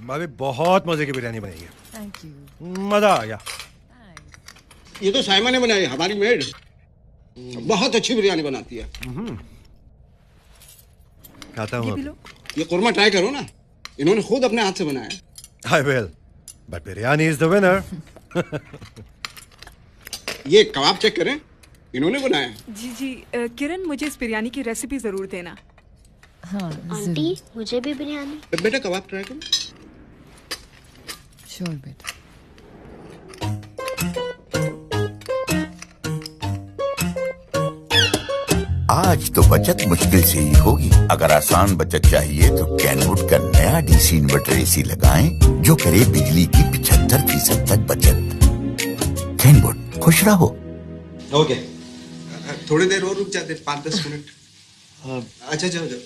भाभी बहुत मज़े की बिरयानी बनाई है। थैंक यू मज़ा आ गया। ये तो साइमा ने बनाई हमारी मेड। बहुत अच्छी बिरयानी बनाती है। खाता हूँ लो। ये कुरमा ट्राई करो ना। इन्होंने खुद अपने हाथ से बनाया। I will but biryani is the winner ये कबाब चेक करें। इन्होंने बनाया। जी जी किरण मुझे इस बिरयानी की रेसिपी ज़रूर देना। हाँ आंटी मुझे भी बिरयानी। बेटा कबाब ट्राई करो श्योर बेटा। आज तो बचत मुश्किल से ही होगी। अगर आसान बचत चाहिए तो कैनवुड का नया डीसी इन्वर्टर एसी लगाएँ जो करे बिजली की पिछहत्तर फ़ीसद तक बचत। कैनवुड खुश रहो। ओके थोड़ी देर और रुक जाते पाँच दस मिनट। अच्छा जाओ जाओ